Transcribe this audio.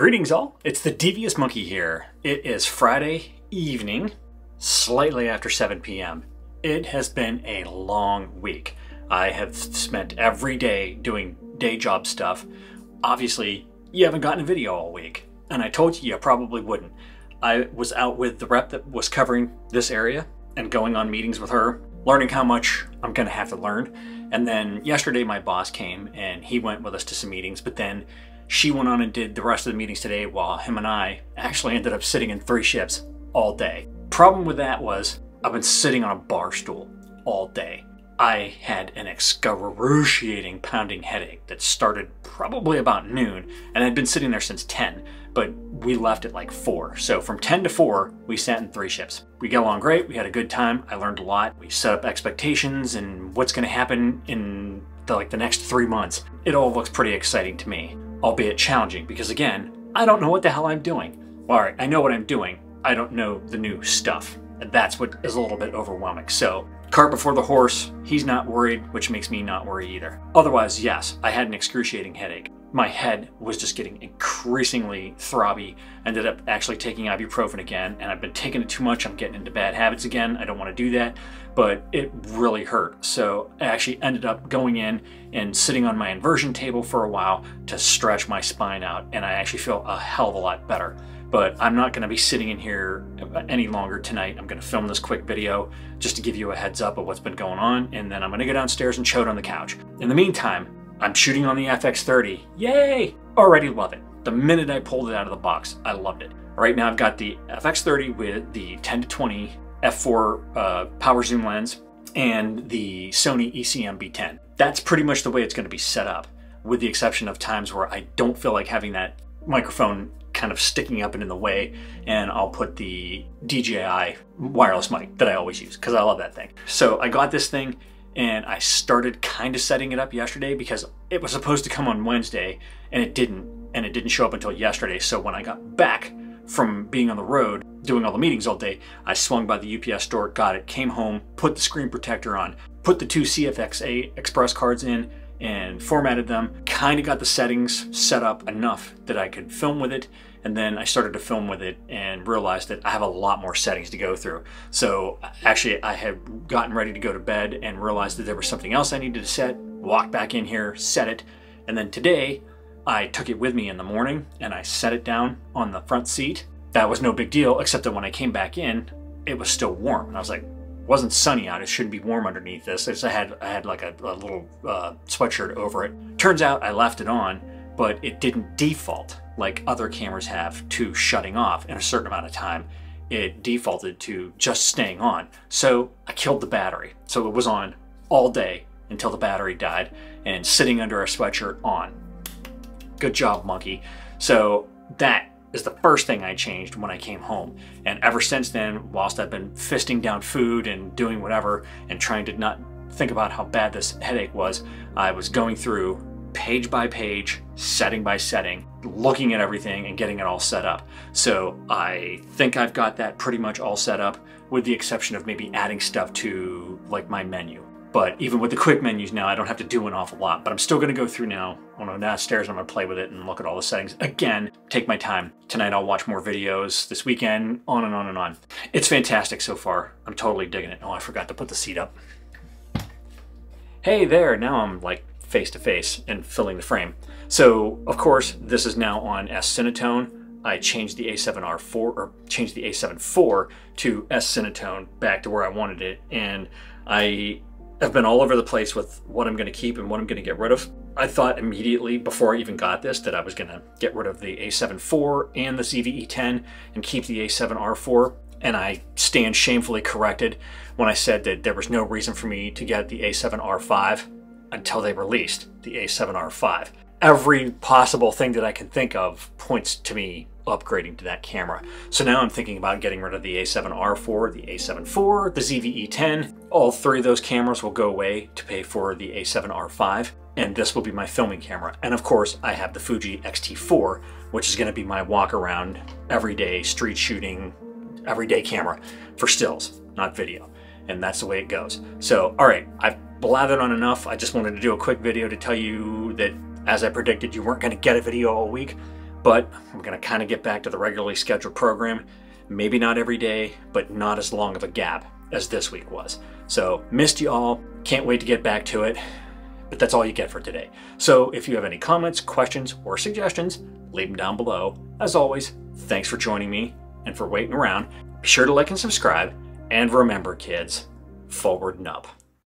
Greetings all, it's the Devious Monkey here. It is Friday evening, slightly after 7 p.m. It has been a long week. I have spent every day doing day job stuff. Obviously, you haven't gotten a video all week, and I told you you probably wouldn't. I was out with the rep that was covering this area and going on meetings with her, learning how much I'm gonna have to learn. And then yesterday my boss came and he went with us to some meetings, but then she went on and did the rest of the meetings today while him and I actually ended up sitting in three shifts all day. Problem with that was I've been sitting on a bar stool all day. I had an excruciating pounding headache that started probably about noon and I'd been sitting there since 10, but we left at like 4. So from 10 to 4, we sat in three shifts. We got along great, we had a good time, I learned a lot. We set up expectations and what's going to happen in the, like the next three months. It all looks pretty exciting to me albeit challenging, because again, I don't know what the hell I'm doing. All right, I know what I'm doing. I don't know the new stuff. And that's what is a little bit overwhelming. So, cart before the horse, he's not worried, which makes me not worry either. Otherwise, yes, I had an excruciating headache. My head was just getting increasingly throbby. Ended up actually taking ibuprofen again, and I've been taking it too much. I'm getting into bad habits again. I don't want to do that, but it really hurt. So I actually ended up going in and sitting on my inversion table for a while to stretch my spine out, and I actually feel a hell of a lot better. But I'm not going to be sitting in here any longer tonight. I'm going to film this quick video just to give you a heads up of what's been going on, and then I'm going to go downstairs and choke on the couch. In the meantime, I'm shooting on the FX30. Yay! Already love it. The minute I pulled it out of the box, I loved it. Right now I've got the FX30 with the 10 to 20 f4 uh, power zoom lens and the Sony ECM B10. That's pretty much the way it's going to be set up, with the exception of times where I don't feel like having that microphone kind of sticking up and in the way, and I'll put the DJI wireless mic that I always use because I love that thing. So I got this thing and I started kind of setting it up yesterday because it was supposed to come on Wednesday and it didn't, and it didn't show up until yesterday. So when I got back from being on the road, doing all the meetings all day, I swung by the UPS store, got it, came home, put the screen protector on, put the two CFX8 express cards in, and formatted them. Kind of got the settings set up enough that I could film with it. And then I started to film with it and realized that I have a lot more settings to go through. So actually, I had gotten ready to go to bed and realized that there was something else I needed to set. Walked back in here, set it. And then today, I took it with me in the morning and I set it down on the front seat that was no big deal, except that when I came back in, it was still warm. And I was like, wasn't sunny out. It shouldn't be warm underneath this. I had I had like a, a little uh, sweatshirt over it. Turns out I left it on, but it didn't default like other cameras have to shutting off in a certain amount of time. It defaulted to just staying on. So I killed the battery. So it was on all day until the battery died and sitting under a sweatshirt on. Good job, monkey. So that is the first thing I changed when I came home. And ever since then, whilst I've been fisting down food and doing whatever and trying to not think about how bad this headache was, I was going through page by page, setting by setting, looking at everything and getting it all set up. So I think I've got that pretty much all set up with the exception of maybe adding stuff to like my menu. But even with the quick menus now, I don't have to do an awful lot. But I'm still to go through now. I'm going to go downstairs I'm going to play with it and look at all the settings. Again, take my time. Tonight I'll watch more videos. This weekend, on and on and on. It's fantastic so far. I'm totally digging it. Oh, I forgot to put the seat up. Hey there, now I'm like face to face and filling the frame. So, of course, this is now on S Cinetone. I changed the A7R4 or changed the A7 IV to S Cinetone back to where I wanted it. And I I've been all over the place with what I'm going to keep and what I'm going to get rid of. I thought immediately before I even got this that I was going to get rid of the A7 IV and the ZV-E10 and keep the A7R4 and I stand shamefully corrected when I said that there was no reason for me to get the A7R5 until they released the A7R5. Every possible thing that I can think of points to me upgrading to that camera. So now I'm thinking about getting rid of the A7R4, the A7 IV, the ZV-E10. All three of those cameras will go away to pay for the A7R5, and this will be my filming camera. And of course, I have the Fuji X-T4, which is gonna be my walk around, everyday street shooting, everyday camera for stills, not video. And that's the way it goes. So, all right, I've blathered on enough. I just wanted to do a quick video to tell you that, as I predicted, you weren't gonna get a video all week but I'm going to kind of get back to the regularly scheduled program. Maybe not every day, but not as long of a gap as this week was. So, missed you all. Can't wait to get back to it. But that's all you get for today. So, if you have any comments, questions, or suggestions, leave them down below. As always, thanks for joining me and for waiting around. Be sure to like and subscribe. And remember, kids, forward and up.